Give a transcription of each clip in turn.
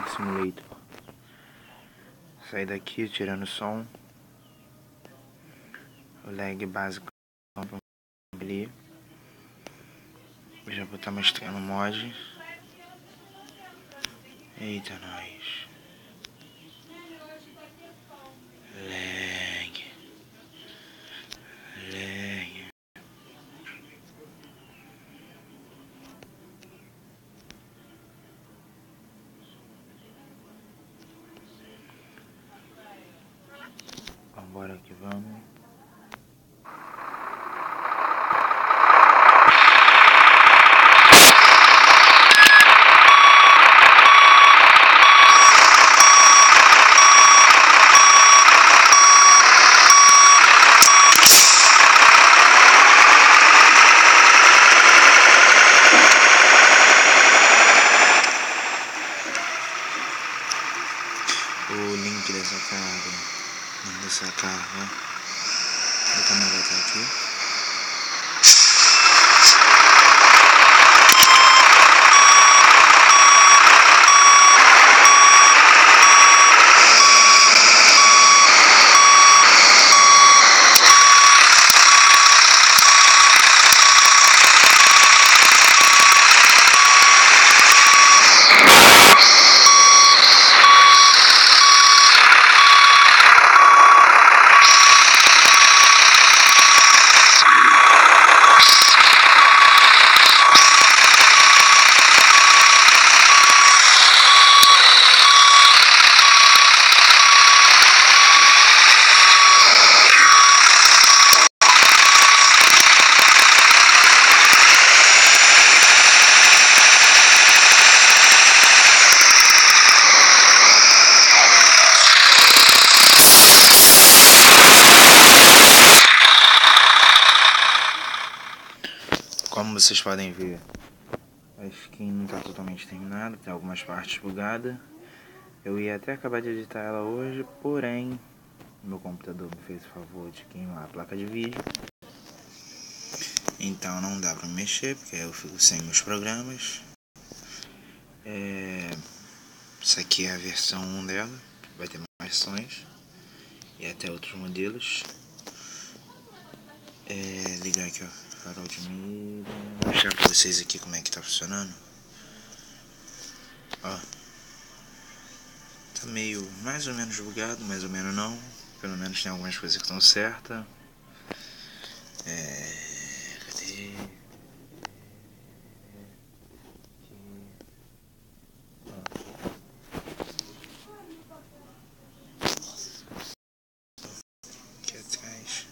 Walking Simulator. Sair daqui tirando som. O lag básico ali. Eu já vou estar mostrando mod. Eita nós. Lag. Vambora que vamos. እንዲሳካ በተመለከቱ Como vocês podem ver, a skin não está totalmente terminada, tem algumas partes bugadas. Eu ia até acabar de editar ela hoje, porém, meu computador me fez o favor de queimar a placa de vídeo. Então não dá pra mexer, porque eu fico sem meus programas. É... Essa aqui é a versão 1 dela, vai ter mais versões e até outros modelos. É... Ligar aqui, ó. Farol de mira. Vou mostrar pra vocês aqui como é que tá funcionando. Ó. Tá meio mais ou menos bugado, mais ou menos não. Pelo menos tem algumas coisas que estão certas. É. Cadê? Aqui atrás.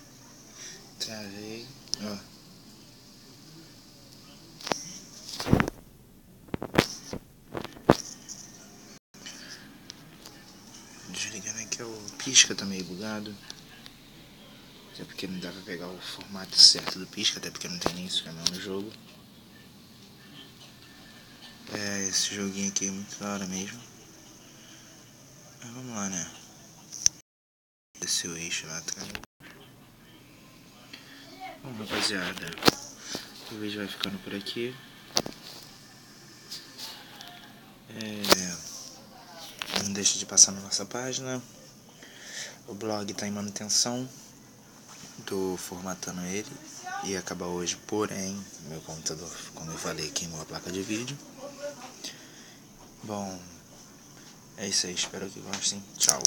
Travei. Ó. Desligando aqui o pisca tá meio bugado. Até porque não dá pra pegar o formato certo do pisca, até porque não tem nem isso no jogo. É, esse joguinho aqui é muito da hora mesmo. Mas vamos lá, né? Descer o eixo lá atrás. Bom, rapaziada, o vídeo vai ficando por aqui. É... Não deixe de passar na nossa página. O blog está em manutenção. Estou formatando ele. E acaba hoje, porém, meu computador, como eu falei, queimou a placa de vídeo. Bom, é isso aí. Espero que gostem. Tchau.